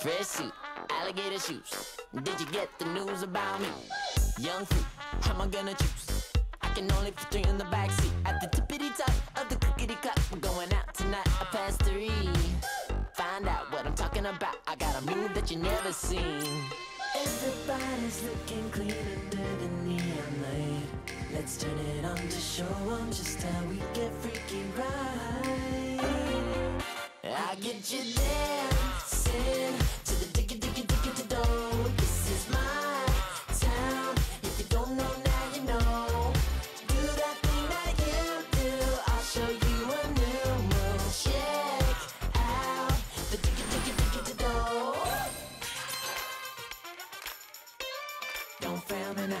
Fresh suit, alligator shoes. Did you get the news about me? Young fruit, how am I gonna choose? I can only fit three in the backseat. At the tippity top of the clickety clock, we're going out tonight. I past three. Find out what I'm talking about. I got a move that you never seen. Everybody's looking clean under the neon light. Let's turn it on to show show 'em just how we get freaky right. I get you dancing Now,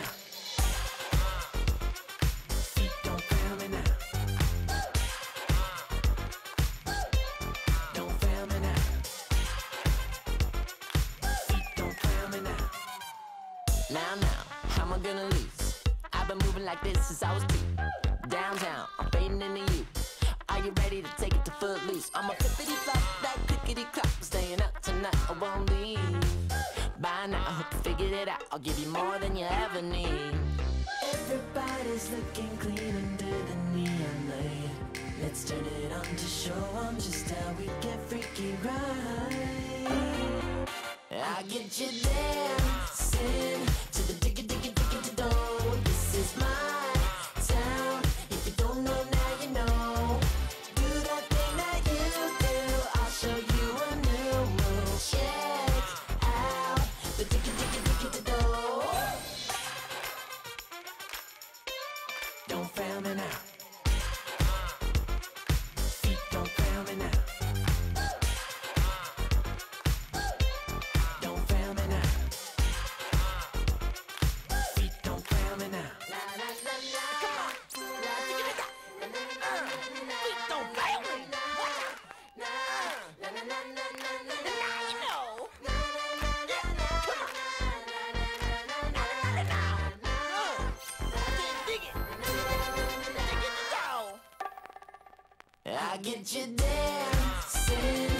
now, how am I gonna lose? I've been moving like this since I was two. Downtown, I'm fading into you. Are you ready to take it to footloose? I'm a flippity flop, Figured it out. I'll give you more than you ever need. Everybody's looking clean under the neon light. Let's turn it on to show 'em just how we get freaky right. I get you dancing get you dancing